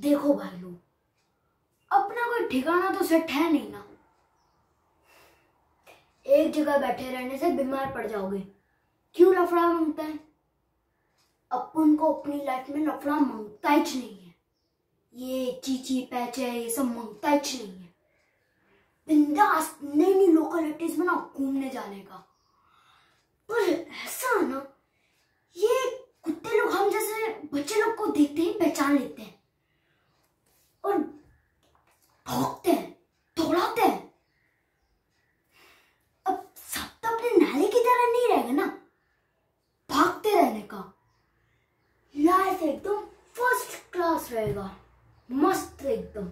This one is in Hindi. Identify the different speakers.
Speaker 1: देखो भाई लोग अपना कोई ठिकाना तो सेट है नहीं ना। एक जगह बैठे रहने से बीमार पड़ जाओगे। क्यों लफड़ा माँगता है? अपन को अपनी लाइफ में लफड़ा माँगता ही नहीं है। ये चीची, पैचे, ये सब माँगता ही नहीं है। बिंदास नई नई लोकलिटीज में ना घूमने जाने का। पर ऐसा ना, ये कुत्ते लोग हम जैसे बच्चे लोग को देखते ही पहचान लेते हैं और भौंकते हैं दौड़ाते हैं अब सब तो अपने नाले की रहेगा ना? भागते रहने का। लाइफ एकदम फ़र्स्ट क्लास रहेगा। मस्त एकदम।